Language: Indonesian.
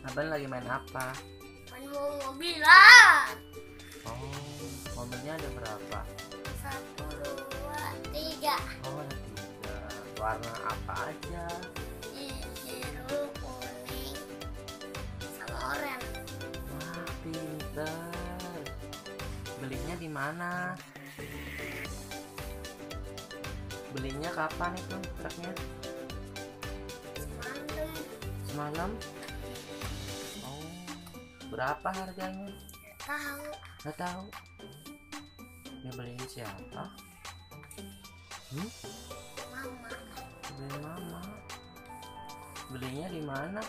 Abang lagi main apa? Main mobil lah. Oh, mobilnya ada berapa? Satu, dua, tiga. Oh, ada tiga. Warna apa aja? Biru, kuning, sama oranye. Wah, pinter. Belinya di mana? Belinya kapan itu truknya? Semalam Semalam? Berapa harganya? tahu Nggak tahu. Dia beliin siapa? Hmm? mama. Beli mama. Belinya di mana?